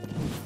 you